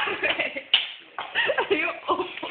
Are you oh awful? God,